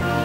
Bye.